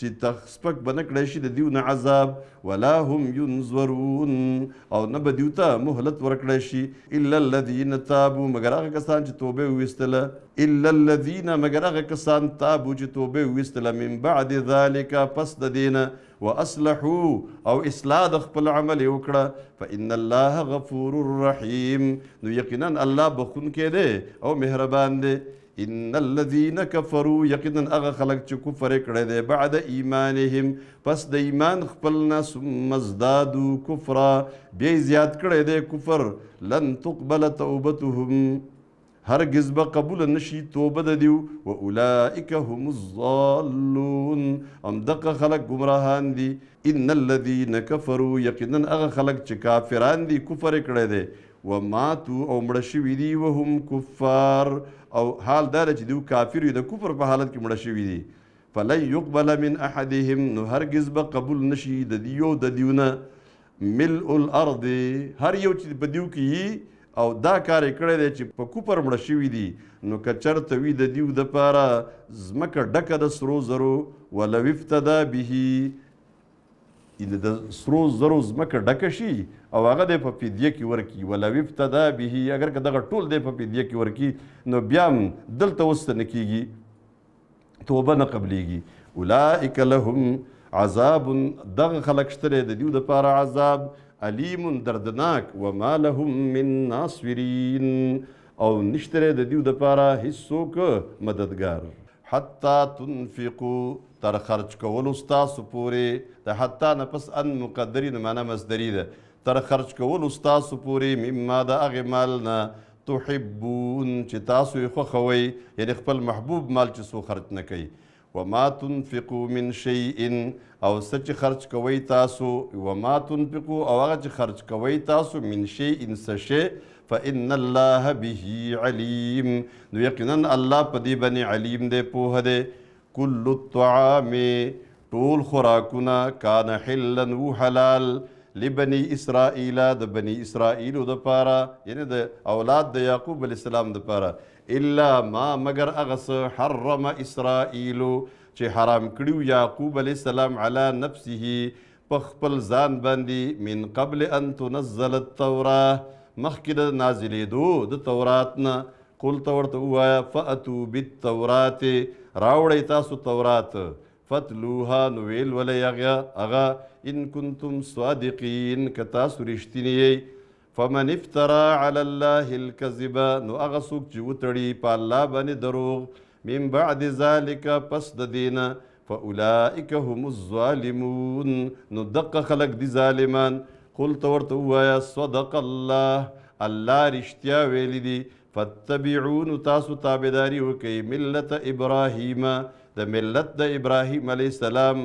چې تخ سپک به نه کړی شي د دیو نه عذاب ولا هم ينظرون او نه به دیو ته مهلت ورکړی شي الا الذين تابوا مګر هغه کسان چې توبه وویستله الا الذين مګر هغه کسان تابو چې توبه وویستله من بعد ذلك پس د دینه واصلحو او اصلاح د خپل عمل وکړه فان الله غفور رحیم نو یقینا الله بخون کې دی او مهربان دی ان الذين كفروا یقینا هغه خلک چې کفر یې کړی دی بعد ایمانهم پس د ایمان خپل نه ثم ازدادوا کفرا بیا یې زیات کړی دی کفر لن تقبل توبتهم هرگز به قبول نشي توبه د دیو و اولئک هم الضالون هم دغه خلک گمراهان دي ان الذين كفروا یقینا هغه خلک چې کافران دي کفر یې کړی دی وماتو او مړه شوي دي وهم کفار او حال دا چې دوی کافر وي د کفر په حالت کې مړه شوي دي فلن يقبل من احدهم نو هرگز به قبول نشي د دیو د دیونه ملء الارض هر یو چې په دیو کې او دا کار کړی دی چې په کوپر مړ شوی دی نو کچرته وی د دیو د پاره زمکه ډکه د سرو زرو ولو افتدا به یعنی د سرو زرو ځمکه ډکه شي او هغه دی په فدیه کې ورکي ولو ابتدا به اگر که دغه ټول دی په فدیه کې ورکي نو بیا هم دلته اوس څه نه کیږي توبه نه قبلیږي اولئک لهم عذاب دغه خلک شته دی د دیو دپاره عذاب علیم دردناک وما لهم من ناصرین او نشته دی د دیو دپاره هیڅوک مددګار حتی تنفقو، تر خرچ کولو ستاسو پورې، د حتی نه پس ان مقدري نه معنی مصدري ده، تر خرچ کولو ستاسو پورې، مما د هغې مال نه، تحبون، چې تاسو یې خوښوئ، یعنې خپل محبوب مال چې څوک خرچ نه کوي، وما تنفقو من شیء، او څه چې خرچ کوئ تاسو، وما تنفقو، او هغه چې خرچ کوئ تاسو، من شیء، څه شی، فإن الله به عليم نو یقینا الله په دې باندې علیم دی پوه دی کل الطعام ټول خوراکونه کان حلا و حلال لبنی اسرائیل د بنی اسرائیل د پاره یعنی د اولاد د یعقوب علی السلام د پاره الا ما مگر اغس حرم اسرائیل چې حرام کړیو یعقوب علی السلام علی نفسه په خپل ځان باندې من قبل ان تنزل التوراه مخکې د نازلېدو د تورات نه قل ته ورته ووایه فاتو بالتورات راوړئ تاسو تورات فتلوها نو ویل ولې هغه هغه ان کنتم صادقین که تاسو رښتینی یئ فمن افترا علی الله الکذب نو هغه څوک چې وتړي په الله باندې دروغ من بعد ذلک پس د دینه فاولئک هم الظالمون نو دقه خلق دي ظالمان قل ته ورته ووایه صدق الله الله رښتیا ویلی دي فتبعون تاسو تابعداري وکړئ ملت ابراهیم د ملت د ابراهیم علی السلام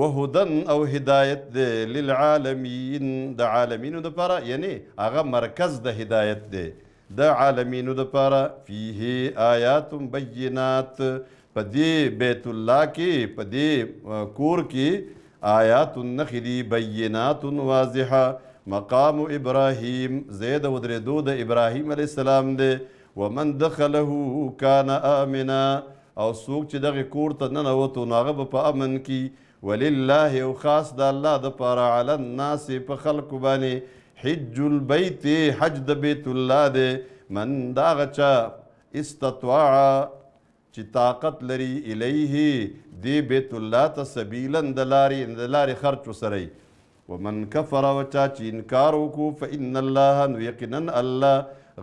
وهدًا او هدایت دی للعالمین د عالمینو دپاره یعنی هغه مرکز د هدایت دی د عالمینو دپاره فیه آیات بینات په دې بیت الله کې په دې کور کې آیات نښې دي بینات واضحه مقام ابراهیم ځای د ودرېدو د ابراهیم علیه السلام دی ومن دخله کان آمنا او څوک چې دغه کور ته ننوتو نو هغه به په امن کي ولله او خاص د الله د پاره علی الناس په خلکو باندې حج البیت حج د بیت الله دی من دا هغه چا استطاع چې طاقت لري الیه دی بیت الله ته سبیلا د لارې د لارې خرچ وسره ومن کفر او چا چې انکار وکړو فإن الله نو یقینا الله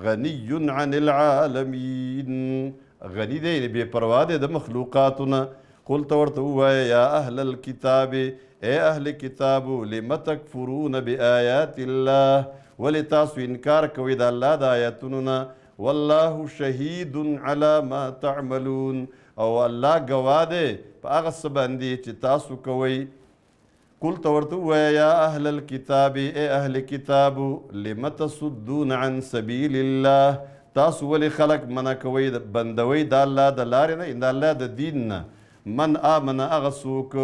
غنی عن العالمین غنی دی یعنی بې پروا دی د مخلوقاتو نه قل ته ورته ووایه یا اهل الکتاب ای اهل کتابو لم تکفرون بآیات الله ولې تاسو انکار کوئ د الله د آیاتونو نه والله شهید علی ما تعملون او الله ګواه دی په هغه څه باندې چې تاسو کوئ قل ته ورته ووایه یا اهل الکتاب ای اهل کتابو لم تصدون عن سبیل الله تاسو ولې خلک منع کوئ بندوئ د الله د لارې نه د الله د دین نه من آمن هغه څوک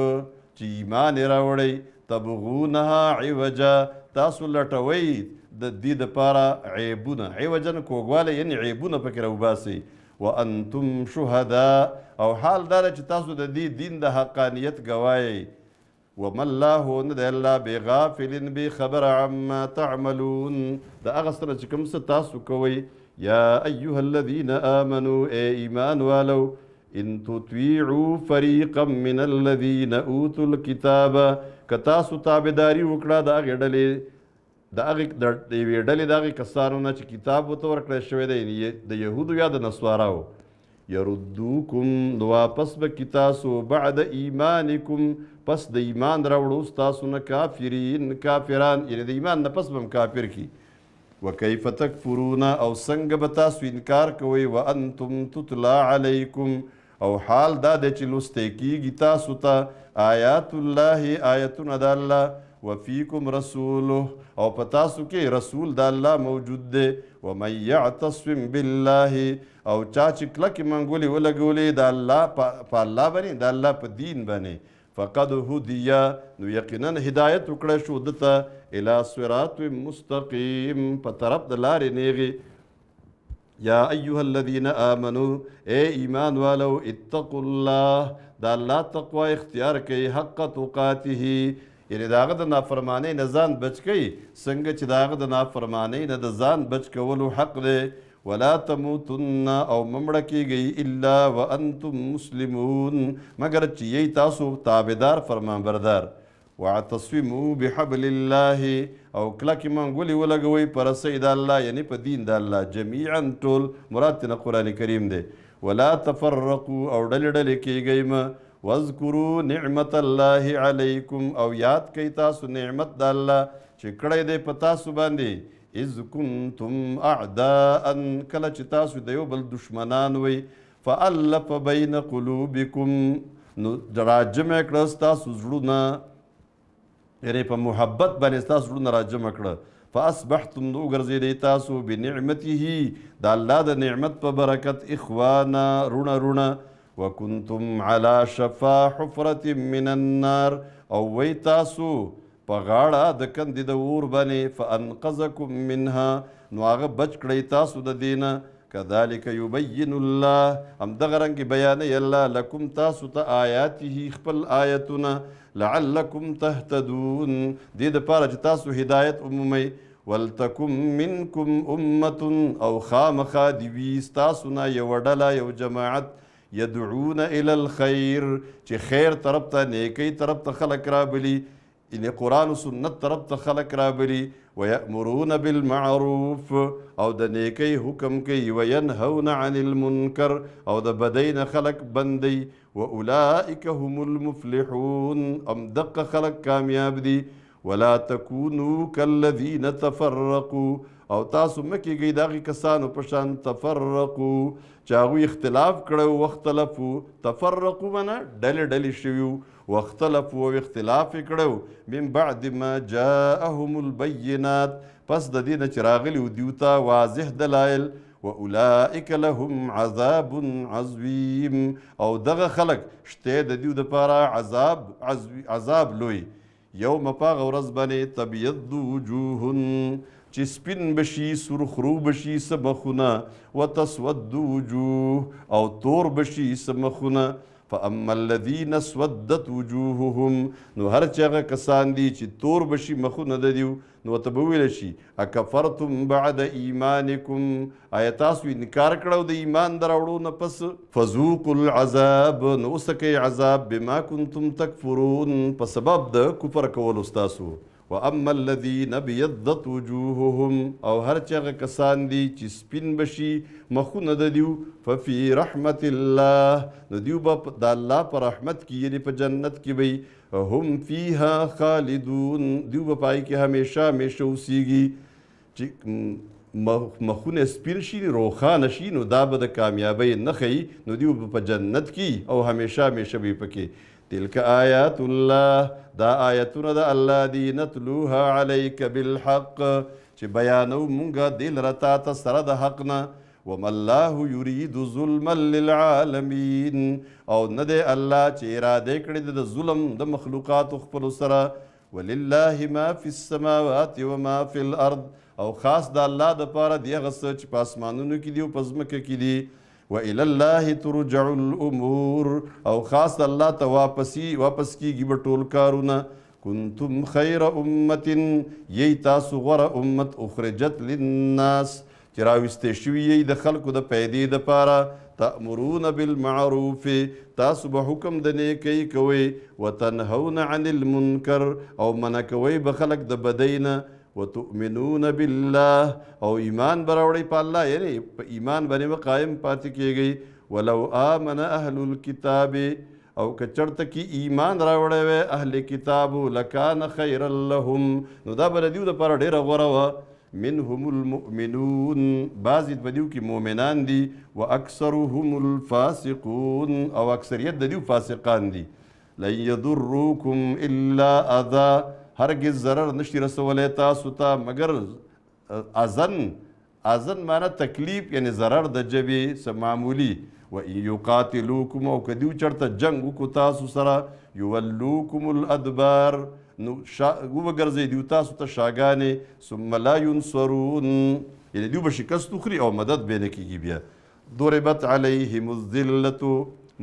چې ایمان یې راوړی تبغونها عوجا تاسو لټوئ د دې دپاره عیبونه عوجا کوږوالی یعنې عیبونه پکې راوباسئ وانتم شهداء او حال دا ده چې تاسو د دې دین د حقانیت ګواه یئ. وما الله نه دی الله بغافل بې خبره عما تعملون د هغه څه نه چې کوم څه تاسو کوئ. یا ایها الذین آمنو ای ایمان والو ان تطیعو فریقا من الذین اوتو الکتاب که تاسو تابعداري وکړه د هغې ډلې د هغې د د یوې ډلې د هغې کسانو نه چې کتاب ورته ورکړی شوی دی یعنې د یهودو یا د نسواراو یردوکم نو واپس به کي تاسو بعد ایمانکم پس د ایمان راوړو ستاسو نه کافرین کافران یعنې د ایمان نه پس به هم کافر کي وکیف تکفرون او څنګه به تاسو انکار کوئ وانتم تتلا علیکم او حال دا دی چې لوستی کېږي تاسو ته، آیات الله، آیتونه د الله، وفیکم رسوله، او په تاسو کې رسول د الله موجود دی، ومن یعتصم بالله، او چا چې کلکې منګولې ولګولې د الله په، په الله باندې، د الله په دین باندې، فقد هدی، نو یقینا هدایت وکړی شو ده ته، الی صراط مستقیم، په طرف د لارې نېغې. یا ایها الذین آمنو اے ایمان والو اتقوا الله دا الله تقوا اختیار کړئ حق تقاته یعنی داغه د نافرمانی نه ځان بچ کړئ څنګه چې داغه د نافرمانی نه د ځان بچ کولو حق دی ولا تموتن او ممړه کیږي الا وانتم مسلمون مگر چې یی تاسو تابعدار فرمان بردار واعتصمو بحبل الله او کلکې منګولې ولګوئ په رسۍ د الله یعنی په دین د الله جمیعا ټول مراد ترنه قرآن کریم دی ولا تفرقو او ډلې ډلې کېږئ مه واذکرو نعمت الله علیکم او یاد کئ تاسو نعمت د الله چې کړی دی په تاسو باندې اذ کنتم اعداء کله چې تاسو د یو بل دشمنان وئ فألف بین قلوبکم نو راجمع کړه ستاسو زړونه یعنې په محبت باندې ستاسو زړونه راجمع کړه فاصبحتم نو وګرځېدئ تاسو بنعمته د الله د نعمت په برکت اخوانا رونه رونه وکنتم علی شفا حفرة من النار او وی تاسو په غاړه د کندې د اور باندې فانقذکم منها نو هغه بچ کړئ تاسو د دینه کذالک یبین الله هم دغه رنګ بیانې الله لکم تاسو ته آیاته خپل آیتونه لعلکم تهتدون دې د پاره چې تاسو هدایت عمومي ولتکم منکم امه او خامخا دی وی تاسو نه یو ډله یو جماعت يدعون الي الخير چې خير طرف ته نيکي طرف ته خلق رابلي ان قرآن و سنت طرف ته خلق رابلي ويأمرون بالمعروف او د نيکي حکم کوي وينهون عن المنکر او د بدين خلق بندي واولئک هم المفلحون ام دقه خلق کامیاب دي ولا تکونو کالذین تفرقو او تاسو مه کېږئ د هغې کسانو په شان تفرقو چې هغوی اختلاف کړی و واختلفو تفرقو معنا ډلې ډلې شوي وو واختلفو او اختلاف یې کړی و من بعد ما جاءهم البینات پس د دې نه چې راغلي و دیو ته واضح دلایل واولئک لهم عذاب عظیم او دغه خلک شته د دیو دپاره عذاب عذاب لوی یوم په هغه ورځ باندې تبیض وجوه چې سپین به شي سرخرو به شي څه مخونه وتسود وجوه او تور به شي څه مخونه فاما الذين سودت وجوههم نو هر چاغه کسان دي چې تور بشي مخونه د دیو نو ورته به وویل شي اکفرتم بعد ایمانکم آیا تاسو انکار کړی د ایمان د راوړو نه پس فذوقوا العذاب نو وڅکئ عذاب بما کنتم تکفرون په سبب د کفر کولو ستاسو واما الذين ابيضت وجوههم او هر چغه کسان دي چې سپین بشي مخونه د دیو ففي رحمت الله نو دیو به د الله پر رحمت کې یعنی په جنت کې وي هم فيها خالدون دیو به پای کې همیشه همیشه اوسیږي چې مخونه سپین شي روښانه شي نو دا به د کامیابۍ نښه نو دیو په جنت کې او همیشه همیشه به پکې تلک آیات الله دا آیتونه د الله دی نتلوها علیک بالحق چې بیانو مونږه دل رتا ته سره د حق نه وما الله يريد ظلما للعالمين او نه دی الله چې اراده کړې ده د ظلم د مخلوقاتو خپلو سره ولله ما فی السماوات و ما فی الارض او خاص د الله د پاره دی هغه څه چې په اسمانونو کې دي او په ځمکه کې دي و الى الله ترجع الامور او خاص الله ته واپسی واپس کیږي به ټول کارونه کنتم خیر امه یی تاسو غره امت اخرجت للناس چې راوستې شوي یی د خلکو د پیدې دپاره، تأمرون بالمعروف، تاسو به حکم د نیکۍ کوئ، وتنهون عن المنکر، او منع کوئ به خلک د بدۍ نه، وتؤمنون بالله، او ایمان به راوړئ په الله، یعنې په ایمان باندې به قایم پاتې کېږئ، ولو آمن اهل الکتاب، او که چرته کې ایمان راوړی وای اهل کتابو لکان خیرا لهم، نو دا به د دوی دپاره ډېره غوره وه. منهم المؤمنون بعضی په دیو کې مؤمنان دي واکثرهم الفاسقون او اکثریت د دیو فاسقان دي لن يضروكم الا اذى هرگز ضرر نشي رسولای تاسو ته تا مگر اذن اذن معنی تکلیف یعنی ضرر د جبی سمامولی و ان یقاتلوکم او کدیو چرته جنگ کو تاسو سره یولوکم الادبار نو شا وګرځي دیو تاسو ته شاګانې ثم لا ينصرون یعنی دیو به شکست وخوري او مدد به نه کیږي بیا ضربت علیهم الذلت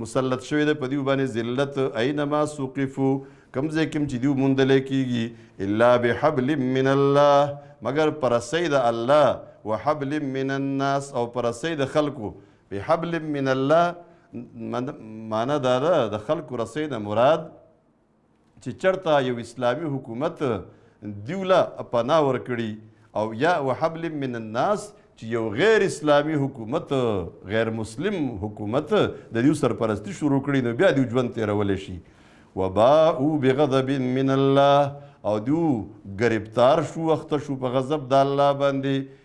مسلط شوی ده په دیو باندې ذلت اينما سقفو کم ځای کوم چې دیو موندل کیږي الا بحبل من الله مگر پر سید الله وحبل من الناس او پر سید خلقو بحبل من الله معنا دا ده د خلقو رسید مراد چې چرته یو اسلامي حکومت دیوله پناه ورکړي او یا وحبل من الناس چې یو غیر اسلامی حکومت غیر مسلم حکومت د دیو سرپرستی شروع کړي نو بیا دیو ژوند تیرول شي وباءو بغضب من الله او دیو گرفتار شو وخت شو په غضب د الله باندې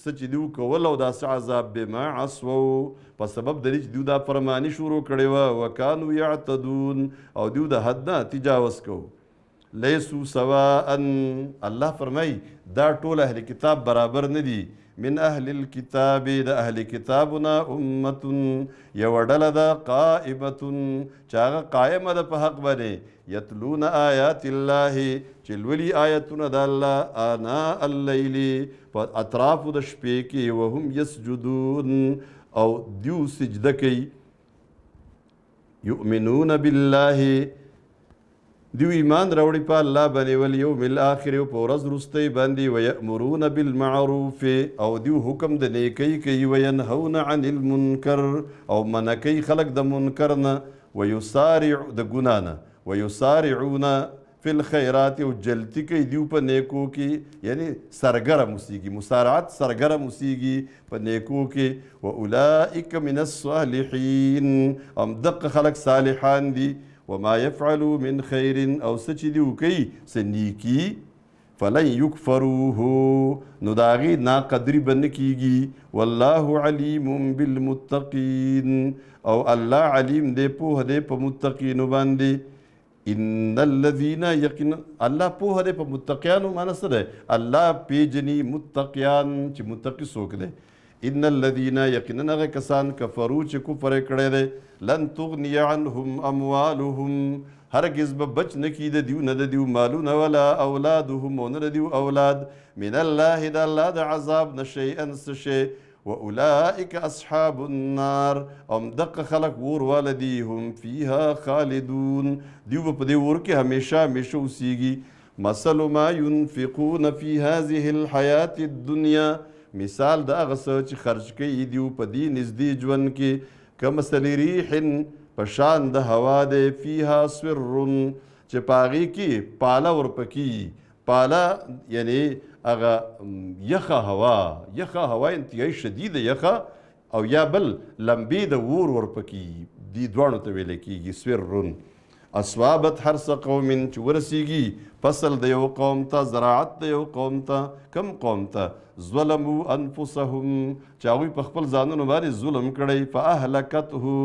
څه چې دیو کول او داسې عذاب بما عصوا په سبب د دې چې دیو دا فرمانی شروع کړې وه وکانو یعتدون او دیو د حد نه تجاوز کو لیسو سواء الله فرمای دا ټول اهل کتاب برابر نه دي من اهل الكتاب د اهل کتابنا امه یو ډله ده قائمه چې هغه قائمه ده په حق باندې یتلون آیات الله چې لولي آیتونه د الله آنا اللیل په اطرافو د شپې کې وهم یسجدون او دیو سجده کوي یؤمنون بالله دیو ایمان راوړي په الله باندې ول یوم الاخر او په ورځ وروستۍ باندې ويأمرون بالمعروف او دیو حکم د نیکی کوي وینهون عن المنکر او منکی خلق د منکر نه ويسارع د ګناه نه ويسارعون فی الخیرات او جلتی کوي دیو په نیکو کې یعنی سرګرم اوسیږي مسارعت سرګرم اوسیږي په نیکو کې و اولئک من الصالحین هم دقه خلق صالحان دي وما يفعلوا من خير او سچ دی وکي سنيکي فلن یکفروه نو د هغې نا قدري به نه کېږي، والله علیم بالمتقین او الله علیم دی پوه دی په متقینو باندې. ان الذین یقینا الله پوه دی په متقیانو معنی څه دی؟ الله پېژني متقیان چې متقي څوک دی؟ ان الذین یقینا هغه کسان کفرو چې کفر یې کړی دی لن تغنی عنهم اموالهم هرګز به بچ نه کړي د دیو نه د دیو مالونه ولا اولادهم او نه د دیو اولاد من الله د الله د عذاب نه شیئا څه شی واولئک اصحاب النار هم دغه خلق ور ولدی هم فیها خالدون دیو په دې ور کې همیشه همیشه اوسیږي مثل ما ينفقون في هذه الحياة الدنيا، مثال د هغه څه چې خرج کوي دیو په دې نږدې ژوند کې، کمثل ريح، په شان د هوا دی، فيها صر، چې په هغې کې پاله ورپکې يي، پاله یعنې هغه یخه هوا، یخه هوا انتهايي شدیده یخه او یا بل لمبې د اور ورپکې يي، دې دواړو ته ویل کېږي صر. اصابت حرث قوم چې ورسیږي فصل د یو قوم ته زراعت د یو قوم ته کم قوم ته ظلمو انفسهم چې هغوی په خپل ځانونو باندې ظلم کړی فاهلکته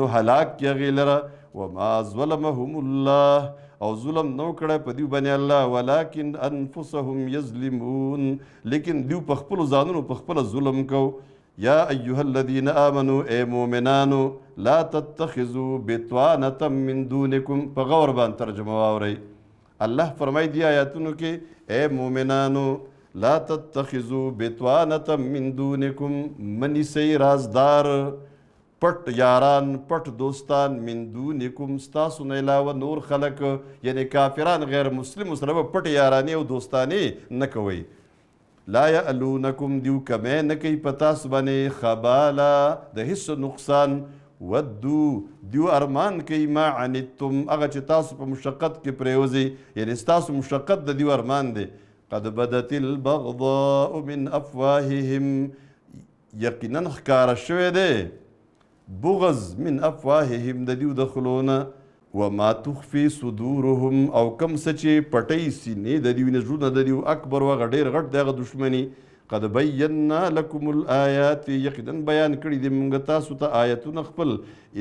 نو هلاک کې هغې لره وما ظلمهم الله او ظلم نو کړی په دیو باندې الله ولکن انفسهم یظلمون لیکن دیو په خپل ځانونو په خپل ظلم کو يا ايها الذين آمنو اي مؤمنانو لا تتخذو بطانة من دونكم په غور باندې ترجمه واورئ الله فرمای دی آیاتونو کې اے مؤمنانو لا تتخذو بتوانتا من دونکم منی سی رازدار پټ یاران پټ دوستان من دونکم ستاسو نه علاوه نور خلک یعنی کافران غیر مسلم سره پټ یارانی او دوستانی نه کوي لا یعلونکم دیو کمی نه کوي په تاسو باندې خبالا د هیڅ نقصان ودو دیو ارمان کوي ما عنتم هغه چې تاسو په مشقت کې پریوځي یعنی تاسو مشقت د دیو ارمان دی قد بدت البغضاء من افواههم یقینا ښکارا شوه دی بغض من افواههم د دیو د خلو نه وما تخفي صدورهم او کم څه چې پټۍ سینې د دیو نه زړونه د دیو اکبر و هغه ډېر غټ دی هغه دښمني قد بینا لکم الآیات یقینا بیان کړي دي موږ تاسو ته آیتونه خپل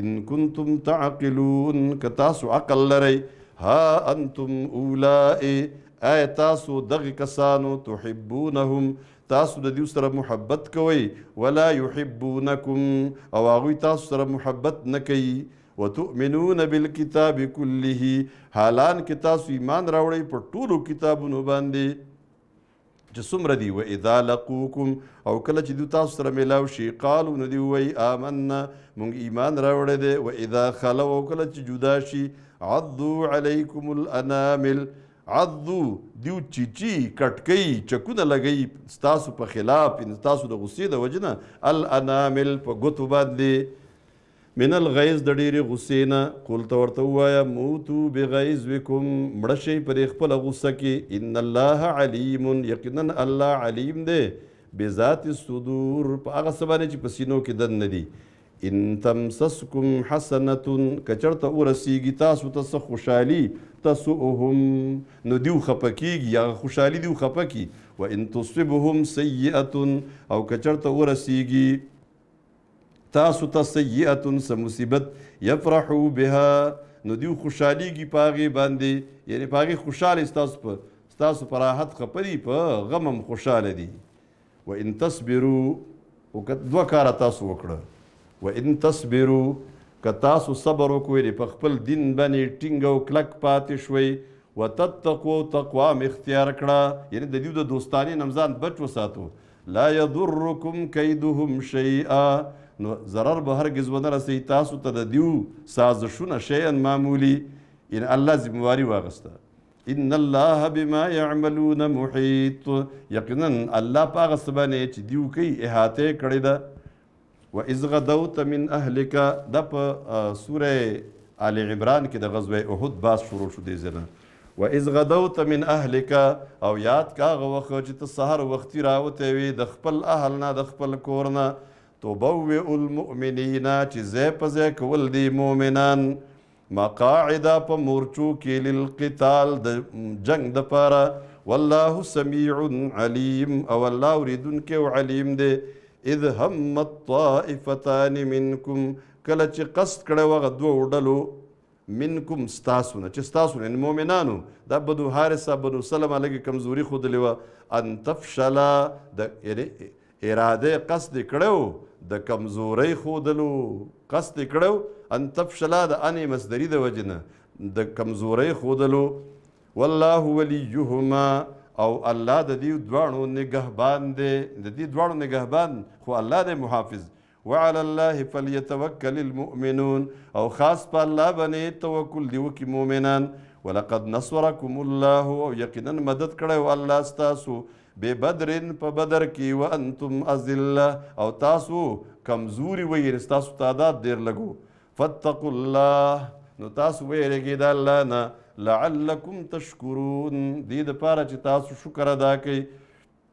ان کنتم تعقلون که تاسو عقل لرئ ها انتم اولئ آیا تاسو دغه کسانو تحبونهم تاسو د دیو سره محبت کوئ ولا یحبونکم او هغوی تاسو سره محبت نه کوي وتؤمنون بالکتاب کله حالان کې تاسو ایمان راوړئ په ټولو کتابونو باندې چې څومره دی و اذا لقوکم او کله چې دوی تاسو سره میلاو شي قالو نو دی وای آمنا مونږ ایمان راوړی دی و اذا خلو او کله چې جدا شي عضو علیکم الانامل عضو دیو چیچی کټکۍ چکونه لګی ستاسو په خلاف ان ستاسو د غصې د وجنه الانامل په ګوتو باندې من الغیظ د ډېرې غصې نه قول ته ورته ووایه موتو بغیظکم مړه شئ پرې خپله غصه کې ان الله علیم یقینا الله علیم دی بذات الصدور په هغه څه باندې چې په سینو کې دننه دي ان تمسسکم حسنه که چرته ورسیږي تاسو ته څه خوشحالي تسؤهم نو دیو خپه کیږي هغه خوشحالي دیو خپه کی و ان تصبهم سیئه او که چرته ورسیږي تاسو ته سیئه څه مصیبت یفرحو بها نو دیو خوشحالیږي په هغې باندې یعنې په هغې خوشحاله ستاسو په ستاسو په راحت خپه دي په غم هم خوشحاله دي و ان تصبرو او که دوه کاره تاسو وکړه و ان تصبرو که تاسو صبر وکوئ یعنی په خپل دین باندې ټینګ او کلک پاتې شوئ وتتقو تقوا مې اختیار کړه یعنی د دیو د دوستانې نمزان بچ وساتو لا یضرکم کیدهم شیئا نو ضرر به هرگز ونه رسي تاسو ته د دیو سازشونه شیئا معمولی ان الله ذمہ واری واغسته ان الله بما يعملون محيط یقینا الله پاغه سبانه چې دیو کوي احاطه کړی ده و اذ غدوت من اهلک د په سوره آل عمران کې د غزوه احد باز شروع شو دی زنه و اذ غدوت من اهلک او یاد کاغه وخت چې ته سحر وختي راوته وي د خپل اهل نه د خپل کور نه توبوئ المؤمنین چې زه په زه کول دی مؤمنان مقاعدا په مورچو کې للقتال د جنگ د پاره والله سميع عليم او الله اوریدونکي او علیم دی اذ هم الطائفتان منکم کله چې قصد کړه وغه دوه ډلو منکم ستاسو نه چې ستاسو نه مؤمنانو دا بنو حارثه بنو سلمه لګي کمزوري خود لیوا ان تفشلا د یعنی اراده قصد یې کړی و د کمزورۍ ښودلو قصد یې کړی و ان تفشلا د ان مصدري د وجې نه د کمزورۍ ښودلو والله ولیهما او الله د دې دواړو نګهبان دی د دې دواړو نګهبان خو الله دی محافظ وعلی الله فلیتوکل المؤمنون او خاص په الله باندې توکل دی وکي مؤمنان ولقد نصرکم الله او یقینا مدد کړی او الله ستاسو به بدرن په بدر کې وانتم ازله او تاسو کمزوري وي یعنی تاسو تعداد ډیر لګو فتقوا الله نو تاسو ویریږئ د الله نه لعلکم تشکرون دې دپاره چې تاسو شکر ادا کړئ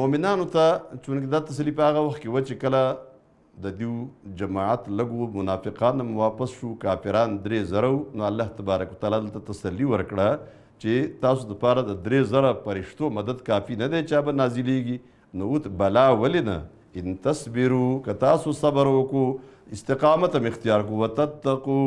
مؤمنانو ته چونکه دا تسلی په هغه وخت کې و چې کله د دیو جماعت لګو منافقان هم واپس شو کافران درې زره نو الله تبارک وتعالی دلته تسلی ورکړه چې تاسو د پاره د درې زره پرشتو مدد کافی نه دی چې به نازلیږي نو اوت بلا ولې نه ان تصبرو که تاسو صبر وکړو استقامت هم اختیار کو وتتقو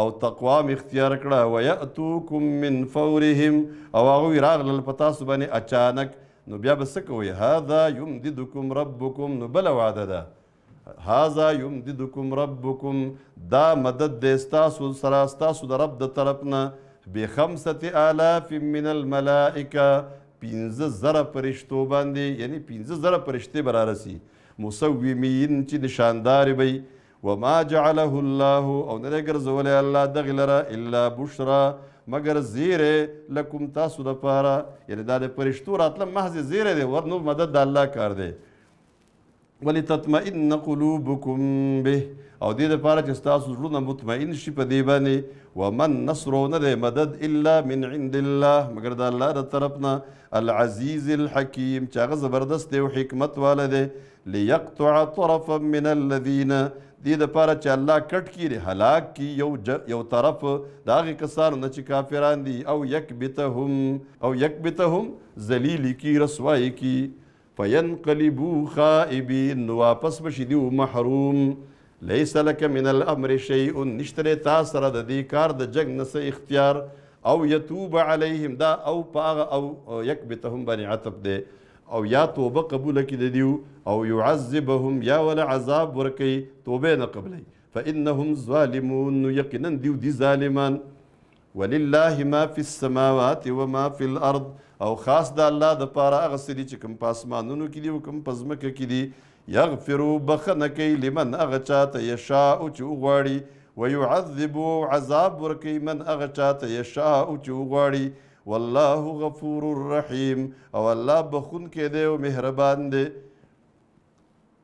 او تقوا هم اختیار کړه وياتوکم من فورهم او هغه راغلل په تاسو باندې اچانک نو بیا به څه کوئ هذا یمددکم ربکم نو بله وعده ده هذا یمددکم ربکم دا مدد دی ستاسو سره ستاسو د رب د طرف نه بخمسة آلاف من الملائکه پنځه زره پرشتو باندې یعنی پنځه زره پرشتې به رارسي مسومین چې نشاندارې به وما جعله الله او نه دی ګرځولی الله دغې لره الا بشرا مګر زیری لکم تاسو دپاره یعنې دا د پرشتو راتله محض زیری دی ور نور مدد د الله کار دی ولتطمئن قلوبکم به او دې لپاره چې تاسو زړونه مطمئن شي په دې باندې ومن نصر نه دی مدد الا من عند الله مګر د الله د طرف نه العزیز الحکیم چې هغه زبردست دی او حکمت والا دی لیقطع طرفا من الذین دې لپاره چې الله کټ کړي هلاک کی یو یو طرف د هغې کسانو نه چې کافران دي او یکبتهم او یکبتهم ذلیل کی رسوای کی فینقلبو خائبین نو واپس به شي دیو محروم. لیس لک من الامر شیء نشته دی تا سره د دې کار د جنګ نه څه اختیار. او یتوب علیهم دا او په هغه او یکبتهم باندې عطف دی. او یا توبه قبوله کړي د دیو او یعذبهم یا وله عذاب ورکوي توبه یې نه قبلوي. فانهم ظالمون نو یقینا دیو دي ظالمان. ولله ما فی السماوات و ما فی الارض او خاص د الله د پاره هغه څه دي چې کوم په اسمانونو کې دي او کوم په ځمکه کې دي یغفر بخنه کوي لمن هغه چاته یشاء چې وغواړي ويعذب او عذاب ورکوي من هغه چاته یشاء چې وغواړي والله غفور الرحیم او الله بخون کې دی او مهربان دی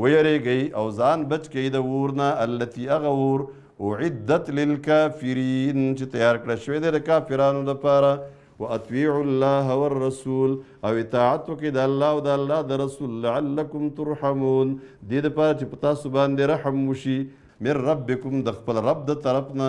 ويريږئ او ځان بچ کړئ د اور نه، التي هغه اور، اعدت للکافرين، چې تيار کړه شوی دی د کافرانو لپاره، واطيعوا الله والرسول، او اطاعت وکړئ د الله او د الله د رسول، لعلکم ترحمون، دې لپاره چې په تاسو باندې رحم وشي، من ربکم د خپل رب د طرف نه،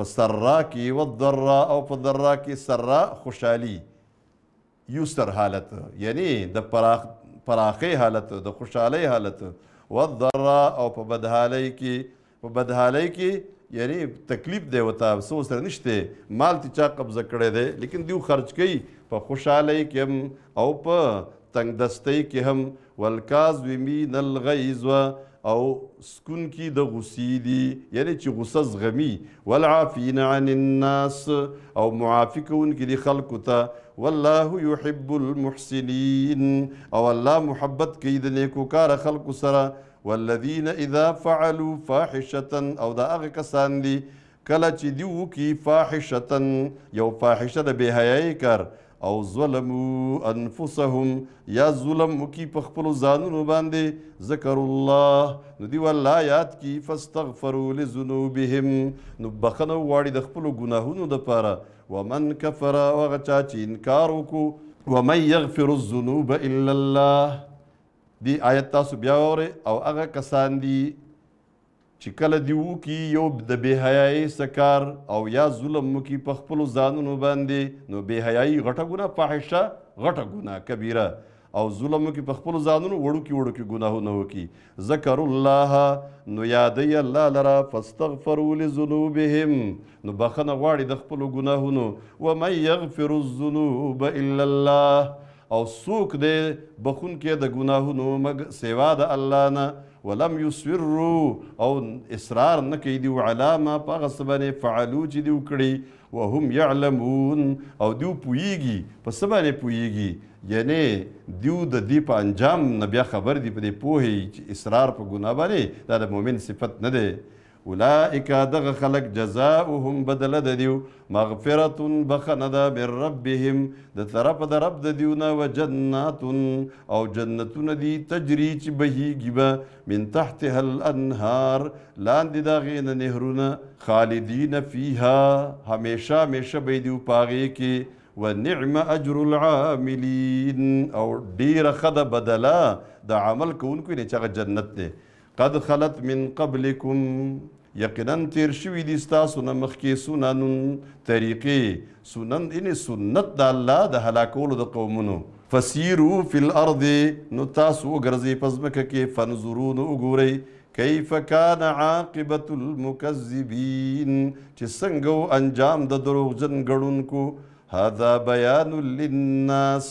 په سرا کې و ذرا او په ذرا کې سرا خوشحالي یوستر حالت یعنی د پراخ پراخې حالت د خوشحالۍ حالت و ذرا او په بدحالۍ کې په بدحالۍ کې یعنی تکلیف دی وتا سو سره نشته مال تی چا قبضه کړی دی لیکن دیو خرج کوي په خوشحالۍ کې هم او په تنگ دستۍ کې هم والکاظمین الغیظ او سکونکي د غصې دي یعنی چې غصه زغمي والعافین عن الناس او معافي کوونکي دي خلکو ته والله يحب المحسنین او الله محبت کوي د نیکوکار خلکو سره والذین اذا فعلوا فاحشه او دا هغه کسان دي کله چې دی وکي فاحشتن یو فاحشه د بهایي کار او ظلمو انفسهم یا ظلم وکي په خپل ځانونو باندې ذکر الله نو دی والله یاد کی فاستغفروا لذنوبهم نو بخنه واړي د خپل ګناهونو د پاره ومن کفر هغه چا چې انکار وکړو ومن یغفر الذنوب الا الله دی آیت تاسو بیا وره او هغه کسان دي چې کله دې وکړي يو د بې حيايۍ څه کار او يا ظلم وکړي په خپلو ځانونو باندې نو بې حيايي غټه ګناه فاحشه غټه ګناه کبيره او ظلم وکړي په خپلو ځانونو وړوکي وړوکي ګناهونه وکړي ذکروا الله نو يادوي الله لره فاستغفروا لذنوبهم نو بخښنه غواړي د خپلو ګناهونو ومن يغفر الذنوب الا الله او څوک دی بخښونکی د ګناهونو مګ سوا د الله نه ولم یصرو او اصرار نه کوي دیو علا ما په هغه څه باندې فعلو چې دیو کړي وهم یعلمون او دیو پوهیږي په څه باندې پوهیږي یعنی دیو د دې په انجام نه بیا خبر دي په دې پوهې چې اصرار په ګناه باندې دا د مؤمن صفت نه دی اولئک دغه خلک جزاؤهم بدله د دیو مغفرة بخښنه ده من ربهم د طرفه د رب د دیو نه وجنات او جنتونه دي تجري چې بهیږي به من تحتها الانهار لاندې د هغې نه نهرونه خالدین فیها همیشه همیشه به یې دیو په هغې کې ونعم اجر العاملین او ډیره ښه ده بدله د عمل کوونکو یعنې چې هغه جنت دی قد خلت من قبلکم یقینا تیر شوي دي ستاسو نه مخکې سنن طریقې سنن یعنې سنت د الله د هلاکولو د قومونو فسیرو فی الارض نو تاسو وګرځئ په ځمکه کې فنظرو نو وګورئ کیف کان عاقبت المکذبین چې څنګه و انجام د دروغجن ګړونکو هذا بیان للناس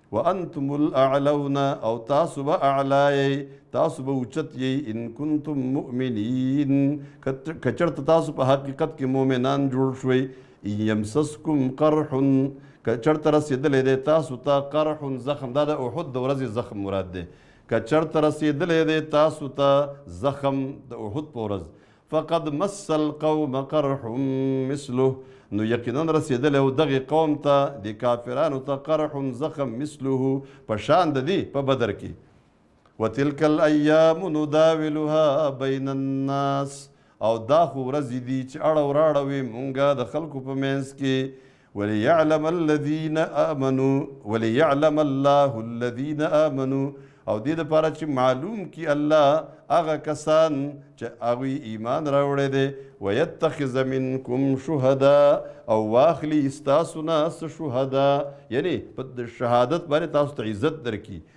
وانتم الاعلون او تاسو به اعلی یی تاسو به اوچت یی ان کنتم مؤمنین کچرت تاسو په حقیقت کې مؤمنان جوړ شوي ان یمسسکم قرح کچرت رسیدلې ده تاسو ته قرح زخم دا د احد د ورځې زخم مراد ده کچرت رسیدلې ده تاسو ته زخم د احد په ورځ فقد مس القوم قرح مثله نو یقینا رسیدلی او دغه قوم ته د کافرانو ته قرح زخم مثله په شان د دې په بدر کې وتلک الايام نداولها بين الناس او دا خو ورځې دي چې اړه وراړه وي مونږه د خلکو په منځ کې وليعلم الذين آمنو وليعلم الله الذين آمنو او دې لپاره چې معلوم کی الله هغه کسان چې هغوی ایمان راوړی دی ویتخذ منکم شهدا او واخلی ستاسو نه څه شهدا یعنی په شهادت باندې تاسو ته عزت درکړي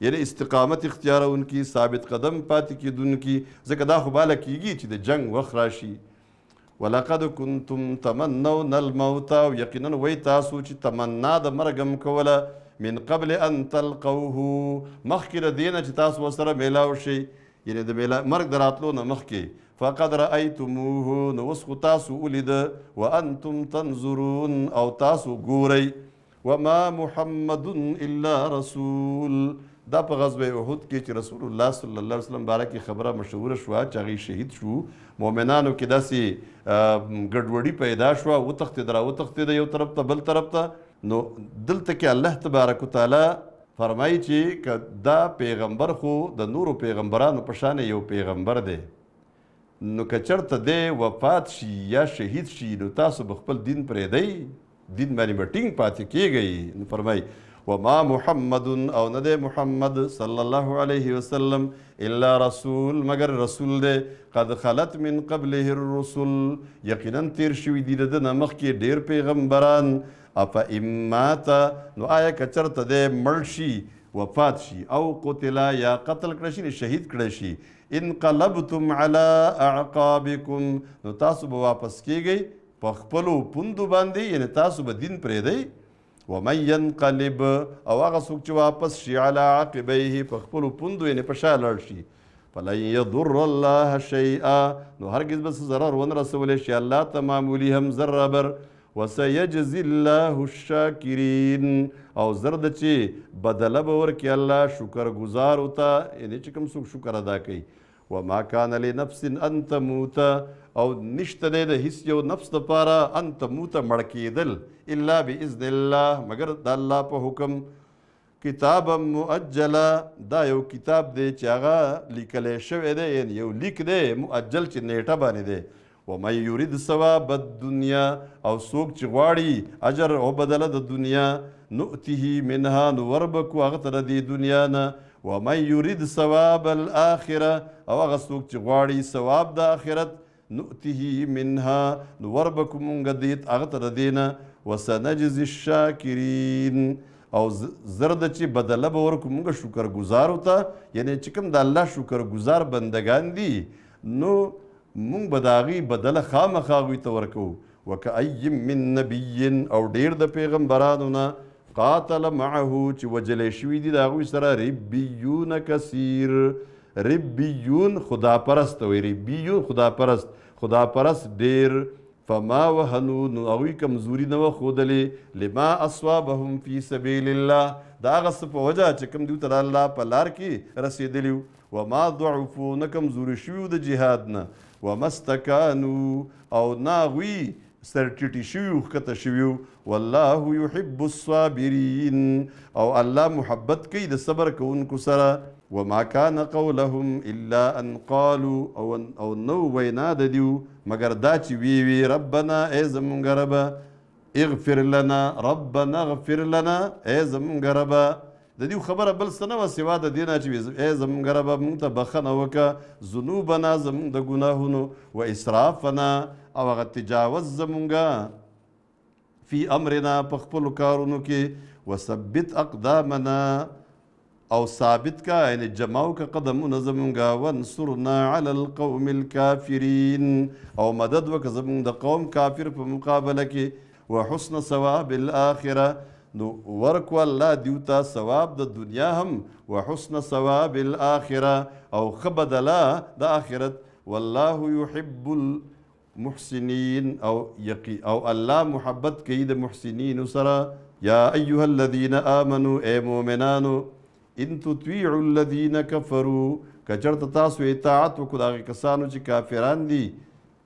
یعنې استقامت اختیارونکي، ثابت قدم پاتې کېدونکي، ځکه دا خو باله کېږي چې د جنګ وخت راشي. ولقد کنتم تمنون الموت او یقینا وئ تاسو چې تمنا د مرګ هم کوله من قبل ان تلقوه مخکې له دې نه چې تاسو ورسره میلاو شئ یعنې د میلا مرګ د راتلو نه مخکې فقد رأیتموه نو اوس خو تاسو ولیده وانتم تنظرون او تاسو ګورئ وما محمد الا رسول دا په غزوه احد کې چې رسول الله صلی الله علیه وسلم باره کې خبره مشهوره شوه چې هغه شهید شو مؤمنانو کې داسې ګډوډي پیدا شوه وتښتېد را وتښتېد یو طرف ته بل طرف ته نو دلته کې الله تبارک وتعالی فرمایي چې که دا پیغمبر خو د نورو پیغمبرانو په شان یو پیغمبر دی نو که چرته دی وفات شي یا شهید شي نو تاسو به خپل دین پرېږدئ دین باندې به ټینګ پاتې کېږئ نو فرمایي وما محمد او نه دی محمد صلی الله علیه وسلم الا رسول مگر رسول دی قد خلت من قبله الرسل یقینا تیر شوی دی د نه مخکې ډیر پیغمبران اف امات نو آیا کچرته دی مړ شي وفات شي او قتل یا قتل کړی شي شهید کړی شي انقلبتم علی اعقابکم نو تاسو به واپس کیږئ په خپلو پوندو باندې یعنی تاسو به دین پرېږدئ ومن ينقلب او هغه څوک چې واپس شي علی عقبیه په خپلو پوندو یعنې په شا لاړ شي فلن یضر الله شیئا نو هرګز به څه ضرر ونه رسولی شي الله ته معمولي هم ذره بر وسيجزي الله الشاکرين او زر د چې بدله به ورکړي الله شکر ګزارو ته یعنې چې کوم څوک شکر ادا کوي وما کان لنفس ان تموت او نشته دی د هیڅ یو نفس دپاره ان تموت مړ کېدل الا باذن الله مګر د الله په حکم کتابا مؤجلا دا یو کتاب دی چې هغه لیکل شوی دی یعنی یو لیک دی مؤجل چې نیټه باندې دی و من یرید ثواب الدنیا او څوک چې غواړي اجر او بدله د دنیا نؤته منها نو وربکو هغه ته د دې دنیا نه و من یرید ثواب الاخره او هغه څوک چې غواړي ثواب د آخرت نؤته منها نو وربکو مونږ دیت هغه ته د دینه وسنجزی الشاکرین او زرد چې بدله به ورکو مونږ شکر گزارو ته یعنی چې کوم د الله شکر گزار بندگان دي نو مونږ به د هغوی بدله خامخا هغوی ته ورکو وکأی من نبی او ډیر د پیغمبرانو نه قاتل معه چې وجلی شوي دي د هغوی سره ربیون کثیر ربيون خدا پرست وي ربيون خدا پرست خدا پرست ډیر فما وهنو نو هغوی کمزوري نه وښودلې لما اصوابهم فی سبیل الله د هغه څه په وجه چې کوم دوی ته د الله په لار کې رسېدلي وو وما ضعفو نه کمزوري شوي د جهاد نه وما استکانو او نه هغوی سر ټیټی شویو ښکته شویو والله یحب الصابرین او الله محبت کوي د صبر کوونکو سره وما کان قولهم الا ان قالو او او نو وینا د دیو مګر دا چې وی وی ربنا ای زمونږ رب اغفر لنا ربنا اغفر لنا ای زمونږ رب د دیو خبره بل څه نه وه سوا د دې نه چې وې ای زمونږ ربه مونږ ته بخښنه وکړه ذنوبنا زمونږ د ګناهونو و اسرافنا او هغه تجاوز زمونږ فی امرنا په خپلو کارونو کې وثبت اقدامنا او ثابت کا یعنی جماو کا قدمونه زمونږه وانصرنا علی القوم الكافرین او مدد وکړه زمونږ د قوم کافر په مقابله کې وحسن ثواب الاخره نو ورکو الله دیو ته ثواب د دنیا هم وحسن ثواب الاخره او خبدلا د اخرت والله يحب المحسنين او يقي او الله محبت کوي د محسنين سره يا ايها الذين امنوا اي مؤمنانو ان تطيعوا الذين كفروا کچرت تاسو اطاعت وکړه کسانو چې کافران دي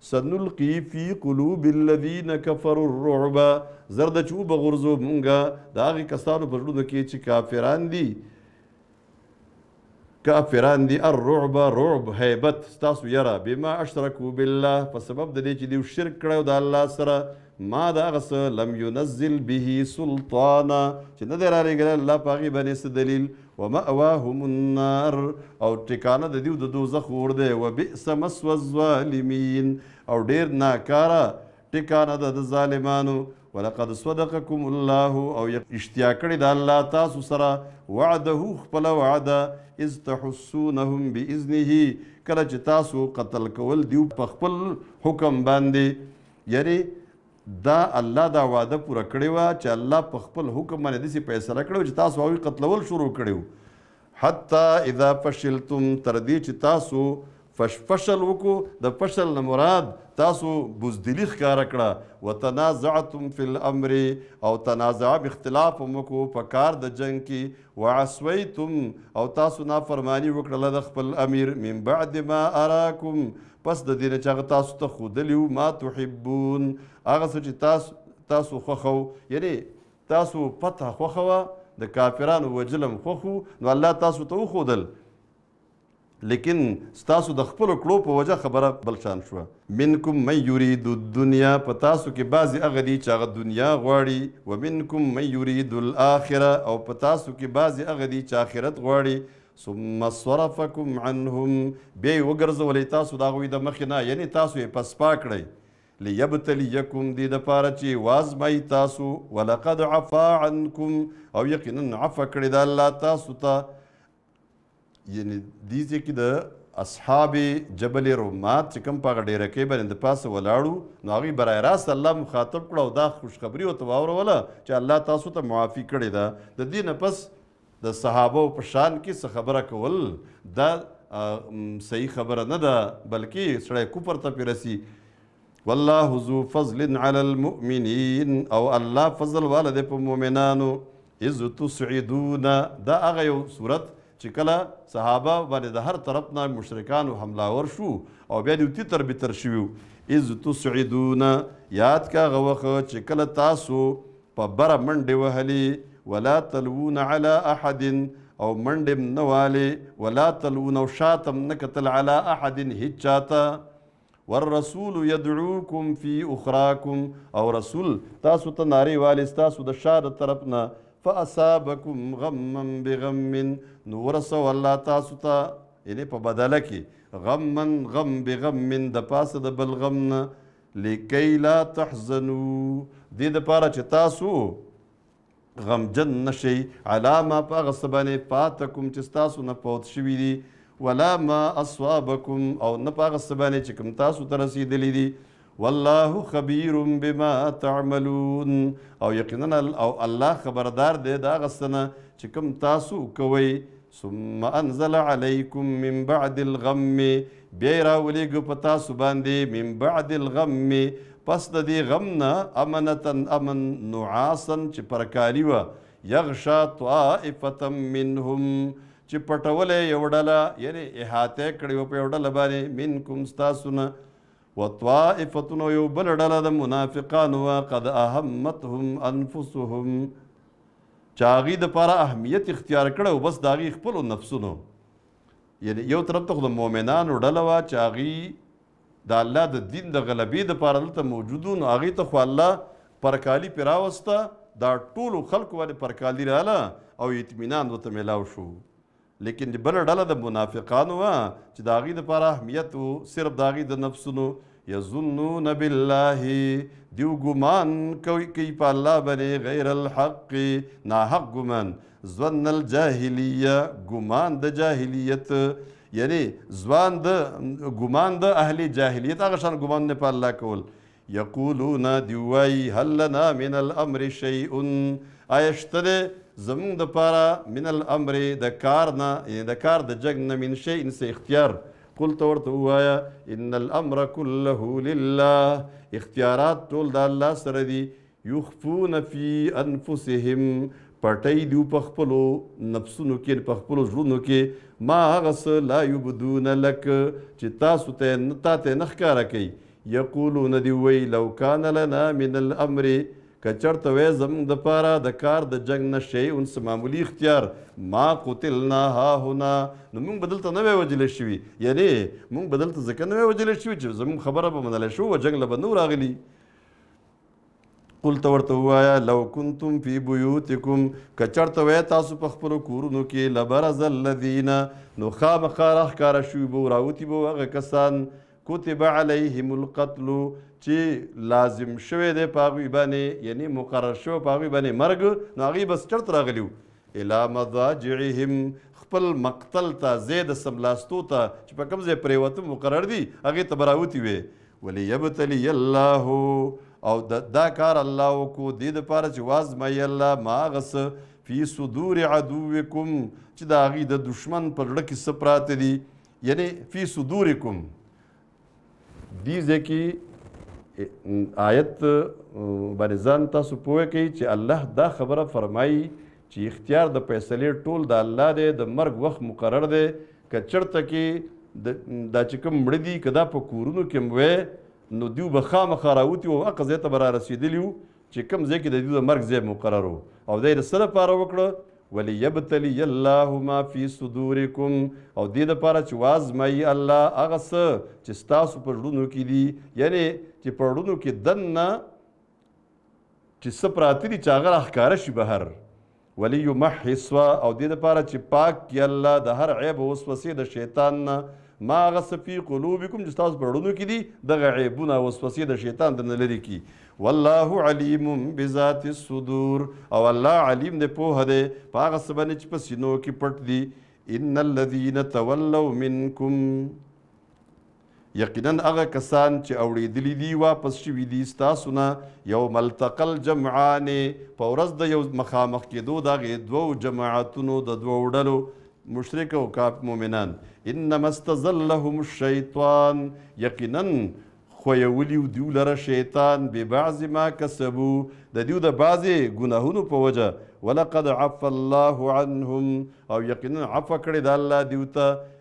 سنلقی فی قلوب الذین کفروا الرعب زر د چې وبغورځو مونږه د هغې کسانو په زړونو کې چې کافران دي کافران دي الرعب رعب هیبت ستاسو یره بما اشرکو بالله په سبب د دې چې دیو شرک کړی د الله سره ما د هغه څه لم ينزل به سلطانا چې نه دی رالېږلی الله په هغې باندې څه دلیل ومأواهم النار او ټکانه د دیو د دوزخ اور دی وبئس مثوی الظالمین او ډېر ناکاره ټکانه ده د ظالمانو ولقد صدقكم الله او اشتیا کړی د الله تاسو سره وعده خپل وعده اذ تحسونهم باذنه کله چې تاسو قتل کول دیو په خپل حکم باندې یعنې دا الله دا وعده پوره کړې وه چې الله په خپل حکم باندې داسې فیصله کړې وه چې تاسو هغوی قتلول شروع کړي وو حتی اذا فشلتم تر دې چې تاسو فش فشل وکړو د فشل نه مراد تاسو بزدلی ښکاره کړه وتنازعتم فی الامر او تنازع اختلاف مو کو په کار د جنگ کې وعصویتم او تاسو نافرمانی وکړله د خپل امیر من بعد ما اراکم پس د دې نه چې هغه تاسو ته ښودلي وو ما تحبون هغه څه چې تاسو تاسو خوښو یعنې تاسو فتح خوښه وه د کافرانو وجلم خوښ وو نو الله تاسو ته وښودل لیکن ستاسو د خپل کړو په وجه خبره بل شان شو منکم من یرید الدنیا په تاسو کې بعضی هغه دي چې هغه دنیا غواړي ومنکم من یرید الاخره او په تاسو کې بعضی هغه دي چې آخرت غواړي ثم صرفکم عنهم بیا یې وګرځولئ تاسو د هغوی د مخې نه یعنې تاسو یې پسپا کړئ لیبتلیکم دې دپاره چې وازمایي تاسو ولقد عفا عنکم او یقینا عفه کړې ده الله تاسو ته یعنې دې ځای کې د اصحاب جبل رومات چې کوم په هغه ډېرکۍ باندې د پاسه ولاړو نو هغوی برای راست الله مخاطب کړه او دا خوشخبري ورته واوروله چې الله تاسو ته معافي کړې ده د دې نه پس د صحابه په شان کی څه خبره کول دا صحیح خبره نه ده بلکې سړی کفر ته پی رسی والله ذو فضل علی المؤمنین او الله فضل والا دی په مؤمنانو اذ تسعدون دا هغه یو صورت چې کله صحابه باندې د هر طرف نه مشرکانو حمله ور شو او بیا دوی تر به تر شوی اذ تسعدون یاد کا غوخه چې کله تاسو په بره منډې وهلې، ولا تلوون علی احد، او منډې هم نه والې، ولا تلوون او شاته هم نه کتل علی احد هیچا ته، والرسول یدعوکم فی اخراکم، او رسول تاسو ته نارې والې ستاسو د شا د طرف نه، فاصابکم غما بغم، نو ورسو الله تاسو ته، یعنې په بدله کې، غما غم بغم، د پاسه د بل غم نه، لکۍ لا تحزنو، دې دپاره چې تاسو غمجن نه شئ، علی ما په هغه څه باندې فاتکم چې ستاسو نه فوت شوي دي، ولا ما اصابکم او نه په هغه څه باندې چې کوم تاسو ته رسېدلي دي، والله خبیر بما تعملون او یقینا او الله خبردار دی د هغه څه نه چې کوم تاسو کوئ، ثم انزل علیکم من بعد الغم بیا یې راولېږه په تاسو باندې من بعد الغم پس د دې غم نه امنتا امن نعاسا چې پرکالي وه یغشا طائفة منهم چې پټولی یو ډله یعنی احاطه کړی و په یو ډله باندې منکم ستاسو نه وطائفتون یو بل ډله د منافقانو قد اهمتهم انفسهم چا هغوی دپاره اهمیت اختیار کړی او بس د هغوی خپلو نفسونو یعنې یو طرف ته خو د مؤمنانو ډله وه چې هغوی د الله د دین د غلبې دپاره دلته موجود وو نو هغوی ته خو الله پرکالي پرې راوسته دا ټولو خلکو باندې پرکالي راله او اطمینان ورته میلاو شو لیکن د بله ډله د منافقانو وه چې د هغوی دپاره اهمیت و صرف د هغوی د نفسونو یظنون بالله دیو ګمان کوي کوي په الله باندې غیر الحق ناحق ګمان ظن الجاهلیه ګمان د جاهلیت یعنی ځوان د ګمان د اهل جاهلیت هغه شان ګمان نه په الله کول یقولون دوی وایي هل لنا من الامر شیء آیا شته دی زمونږ دپاره من الامر د کار نه یعنی د کار د جنګ نه من شیء څه اختیار قل ته ورته ووایه ان الامر کله لله اختیارات ټول د الله سره دي یخفون فی انفسهم پټی دیو په خپلو نفسونو کې په خپلو زړونو کې ما هغه څه لا یبدون لک چې تاسو ته نه تاته نه ښکاره کوي یقولون دی وی لو کان لنا من الامر که چرته وی زمونږ د پاره د کار د جنگ نه شی انس معمولی اختیار ما قتلنا ها هنا نو مونږ بدلته نه وی وجل شوی یعنی مونږ بدلته ځکه نه وی وجل شوی چې زمونږ خبره به منل شو و جنگ له بنور اغلی قل ته ورته وایا لو کنتم فی بیوتکم کچرته وای تاسو په خپل کورونو کې لبرز الذین نو خامخا راخکاره شوي به راوتي به هغه کسان کتب علیهم القتل چې لازم شوی دی په هغوی باندې یعنی مقرر شوی په هغوی باندې مرګ نو هغوی بس چرته راغلي الی مضاجعهم، خپل مقتل ته، ځای د څملاستو ته، چې په کوم ځای پرېوتل مقرر دي، هغې ته به راوتي وي. وليبتلي الله، او د، دا کار الله وکړو دې لپاره چې وازمايي الله ما هغه څه، فی صدور عدوکم، چې د هغوی د دښمن په زړه کې څه پراته دي، یعنې فی صدورکم، دې ځای کې آیت باندې ځان تاسو پوه کړئ چې الله دا خبره فرمایي چې اختیار د فیصلې ټول د الله دی د مرګ وخت مقرر دی که چرته کې دا چې کوم مړه دي که دا په کورونو کې وې نو دیو به خامخا راوتي او هغه ځای ته به را رسېدلي وو چې کوم ځای کې د دوی د مرګ ځای مقرر و او دا یې د څه لپاره وکړه وليبتلي الله ما في صدوركم او دې لپاره چې وازمایي الله هغه څه چې ستاسو په زړونو کې دي یعنی چې په زړونو کې دننه چې څه پراته دي چې هغه راښکاره شي بهر وليمحصوا او دې لپاره چې پاک کی الله د هر عیب او وسوسې د شیطان نه ما هغه څه فی قلوبکم چې ستاسو په زړونو کې دي دغه عیبونه او وسوسې د شیطان درنه لرې کړي والله علیم بذات الصدور او الله علیم دی پوه دی په هغه څه باندې چې په سینو کې پټ دي ان الذین تولوا منکم یقینا هغه کسان چې اوړېدلي دي واپس شوي دي ستاسو نه یوم التقى الجمعان په ورځ د یو مخامخ کېدو د هغې دوو جماعتونو د دوو ډلو مشرک او کاف مؤمنان انما استزلهم الشیطان یقینا خویولیو دیو لره شیطان به بعض ما کسبو د دیو د بعضې ګناهونو په وجه ولقد عفا الله عنهم او یقینا عفا کړې د الله دیو ته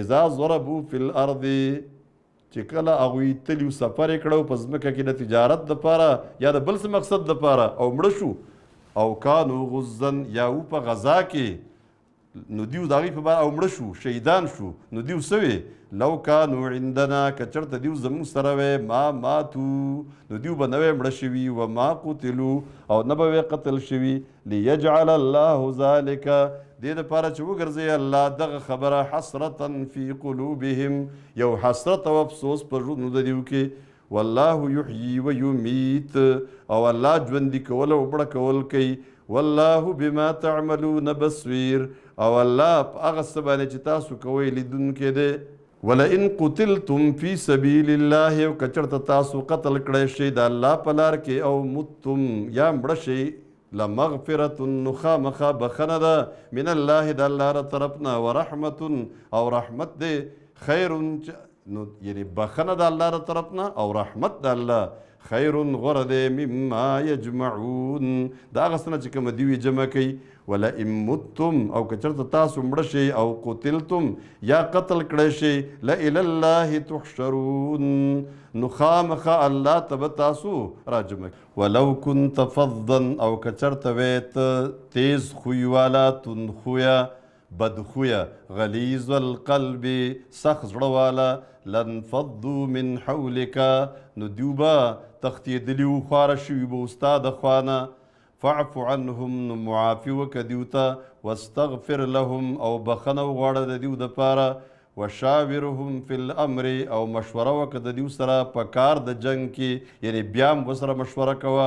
اذا ضربوا فی الارض چې کله هغوی تلي او سفر یې کړی په ځمکه کې د تجارت دپاره یا د بل څه مقصد دپاره او مړه شو او کانو غزن یا و په غذا کې نو دیو د هغوی په باره او مړه شو شهیدان شو نو دیو سوې لو کانو عندنا که چېرته دیو زموږ سره وی ما ماتو نو دیو به نه وی مړه شوي و ما قتلو او نه به وی قتل شوي ليجعل الله ذلك دې لپاره چې وګرځي الله دغه خبره حسرتا فی قلوبهم یو حسرت او افسوس پر ژوند د دیو کې والله یحیی و یمیت او الله ژوند کول او بړه کول کوي والله بما تعملون بصیر او الله هغه سبانه چې تاسو کوی لیدونکې ده ولئن قتلتم فی سبیل الله او که چرته تاسو قتل کړی شی د الله په لار کې او متم یا مړه شی لمغفرة نو خامخا بخنه ده من الله د الله له طرف نه ورحمة او رحمت دی خیر نو یعنی بخنه د الله له طرف نه او رحمت د الله خیر غوره دی مما یجمعون دا هغه څه نه چې کوم دوی جمع کوي ولئن متم او که چېرته تاسو مړه شئ او قتلتم یا قتل کړی شئ لإلی الله تحشرون نو خامخا الله ته به تاسو راجمع ولو كنت فظا او که چېرته وې ته تیز خوی والا تند خویه بدخویه، غلیظ القلب، سخت زړه واله، لانفضو من حولک، نو دوی به تښتېدلي وو، خواره شوي به وو ستا د خوا نه، فاعف عنهم، نو معافي وکړه دوی ته، واستغفر لهم، او بخښنه وغواړه د دوی لپاره، وشاورهم فی الامر، او مشوره وکړه د دوی سره په کار د جنګ کې، یعنې بیا هم ورسره مشوره کوه،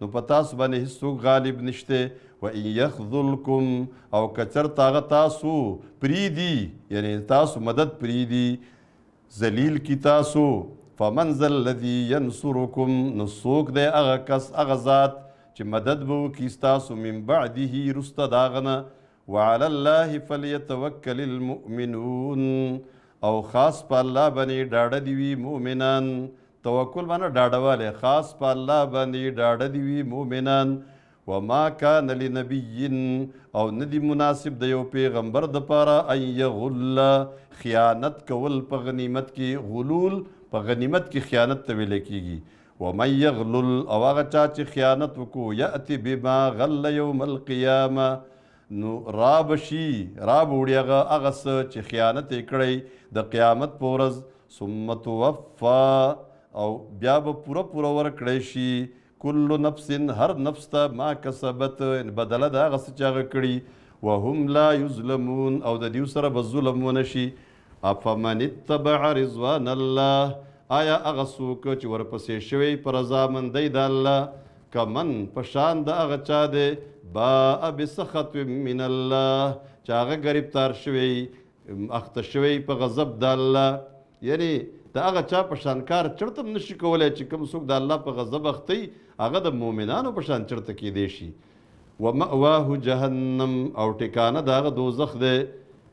نو په تاسو باندې هیڅوک غالب نشته و ان یخذلکم او کچر تاغه تاسو پریدی یعنی تاسو مدد پریدی ذلیل کی تاسو فمن ذل الذی ینصرکم نو څوک دی هغه کس هغه ذات چې مدد به وکړي ستاسو من بعده رسته داغنه وعلی الله فلیتوکل المؤمنون او خاص په الله باندې ډاډه دی وی مؤمنان توکل باندې ډاډواله خاص په الله باندې ډاډه دی وی مؤمنان وما کان لنبی او ندی مناسب د یو پیغمبر د پاره ان یغل خیانت کول په غنیمت کې غلول په غنیمت کې خیانت ته ویل کیږي ومن یغلل او هغه چا چې خیانت وکړو یأت بما غل یوم القیامه نو را به شي را به وړي هغه هغه څه چې خیانت یې کړی د قیامت په ورځ ثم توفا او بیا به پوره پوره ورکړی شي کل نفس هر نفس ته ما کسبت ان بدله د هغه څه چې هغه کړي وهم لا یظلمون او د دیو سره به ظلم ونه شي افمن اتبع رضوان الله آیا هغه څوک چې ورپسې شوی په رضامندۍ د الله کمن په شان د هغه چا دی باء بسخط من الله چې هغه ګرفتار شوی اخته شوی په غضب د الله یعنی د هغه چا په شان کار چرته هم نشي کولای چې کوم څوک د الله په غضب اخته وي هغه د مؤمنانو په شان چرته کیدی شي ومأواه جهنم او ټکانه د هغه دوزخ دی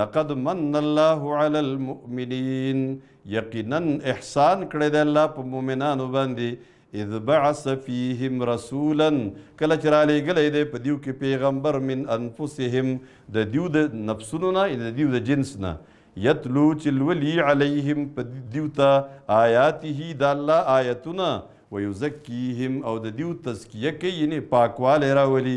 لقد من الله علی المؤمنین یقینا احسان کړی دی الله په مؤمنانو باندې اذ بعث فیهم رسولا کله چې را لېږلی دی په دیو کې پیغمبر من انفسهم د دیو د نفسونو نه د دیو د جنس نه یتلو چې لولي علیهم په دیو ته آیاته د الله آیتونه ویزکیهم او د دیو تزکیه کوي یعنې پاکوالی راولي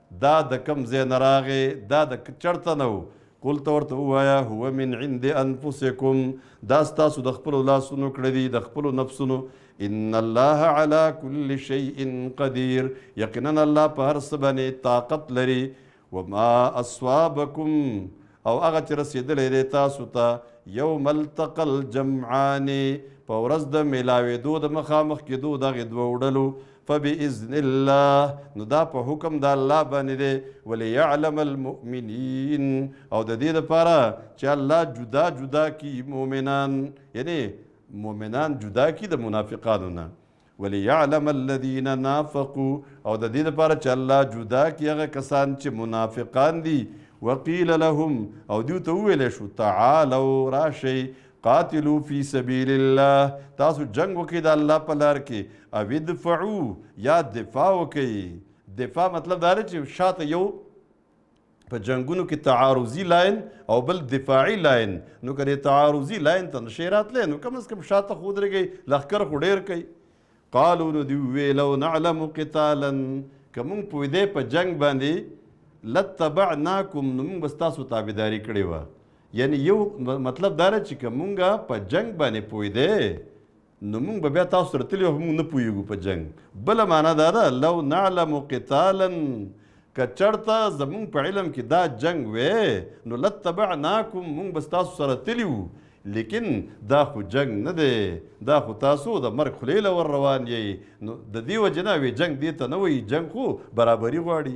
دا د کوم ځای نه راغی؟ دا د چرته نه و؟ قل ته ورته ووایه، هو من عند انفسکم، دا ستاسو د خپلو لاسونو کړه دي، د خپلو نفسونو. ان الله علی کل شیء قدیر، یقینا الله په هر څه باندې طاقت لري. وما اصابکم او هغه چې رسېدلی دی تاسو ته یوم التقی الجمعان په ورځ د میلاوېدو د مخامخ کېدو دغې دوو ډلو فباذن الله نو دا په حکم د الله باندې دی وليعلم المؤمنين او د دې لپاره چې الله جدا جدا کی مؤمنان یعنی مؤمنان جدا کی د منافقانو نه وليعلم الذين نافقوا او د دې لپاره چې الله جدا کی هغه کسان چې منافقان دي وقيل لهم او دیو ته ویل شو تعالوا راشي قاتلو فی سبیل الله تاسو جنګ وکړئ د الله په لار کې او ادفعو یا دفاع وکړئ دفاع مطلب دا دی چې شاته یو په جنگونو کې تعارضي لاین او بل دفاعي لاین نو که د تعارضي لاین ته نشی راتلی نو کم از کم شاته خو ودرېږئ لښکر خو ډېر کوي قالو نو دوی وویل لو نعلم قتالا که مونږ پوهیدای په جنګ باندې لتبعناکم نو مونږ به ستاسو تابعداري کړې وه یعنی یو مطلب دا دی چې که مونږ په جنګ باندې پوهیدای نو مونږ به بیا تاسو سره تللي وو مونږ نه پوهیږو په جنګ بله معنا دا ده لو نعلم قتالا که چرته زمونږ په علم کې دا جنګ وی نو لتبعناکم مونږ به ستاسو سره تللي وو لیکن دا خو جنګ نه دی دا خو تاسو د مرګ خولې له ور روان یئ نو د دې وجې نه وی جنګ دې ته نه وایي جنګ خو برابري غواړي